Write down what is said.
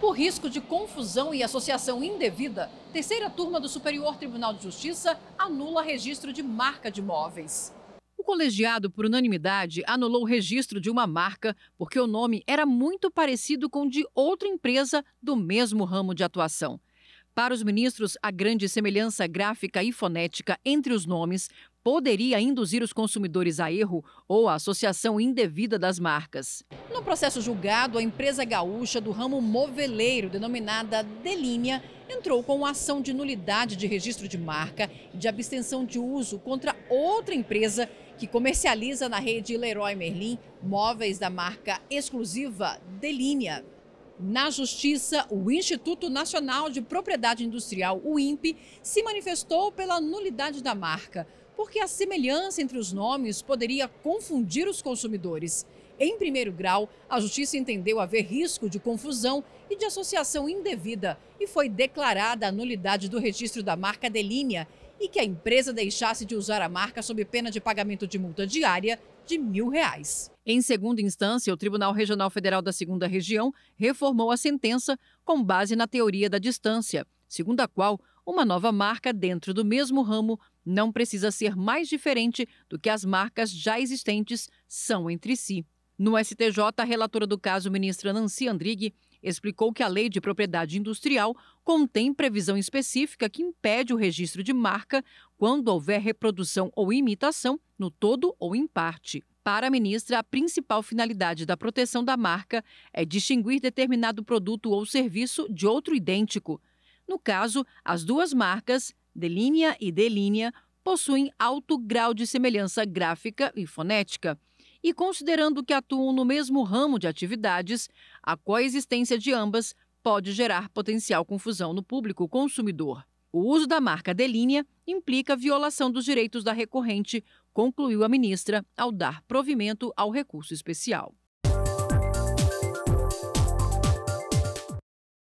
Por risco de confusão e associação indevida, terceira turma do Superior Tribunal de Justiça anula registro de marca de imóveis. O colegiado, por unanimidade, anulou o registro de uma marca porque o nome era muito parecido com o de outra empresa do mesmo ramo de atuação. Para os ministros, a grande semelhança gráfica e fonética entre os nomes poderia induzir os consumidores a erro ou a associação indevida das marcas. No processo julgado, a empresa gaúcha do ramo moveleiro, denominada Delínea, entrou com ação de nulidade de registro de marca e de abstenção de uso contra outra empresa que comercializa na rede Leroy Merlin móveis da marca exclusiva Delínea. Na Justiça, o Instituto Nacional de Propriedade Industrial, o INPE, se manifestou pela nulidade da marca, porque a semelhança entre os nomes poderia confundir os consumidores. Em primeiro grau, a Justiça entendeu haver risco de confusão e de associação indevida e foi declarada a nulidade do registro da marca Delínea e que a empresa deixasse de usar a marca sob pena de pagamento de multa diária de mil reais. Em segunda instância, o Tribunal Regional Federal da Segunda Região reformou a sentença com base na teoria da distância, segundo a qual uma nova marca dentro do mesmo ramo não precisa ser mais diferente do que as marcas já existentes são entre si. No STJ, a relatora do caso, ministra Nancy Andrighi, explicou que a Lei de Propriedade Industrial contém previsão específica que impede o registro de marca quando houver reprodução ou imitação, no todo ou em parte. Para a ministra, a principal finalidade da proteção da marca é distinguir determinado produto ou serviço de outro idêntico. No caso, as duas marcas, Delínea e Delínea, possuem alto grau de semelhança gráfica e fonética e considerando que atuam no mesmo ramo de atividades, a coexistência de ambas pode gerar potencial confusão no público consumidor. O uso da marca Delínea implica violação dos direitos da recorrente, concluiu a ministra ao dar provimento ao recurso especial.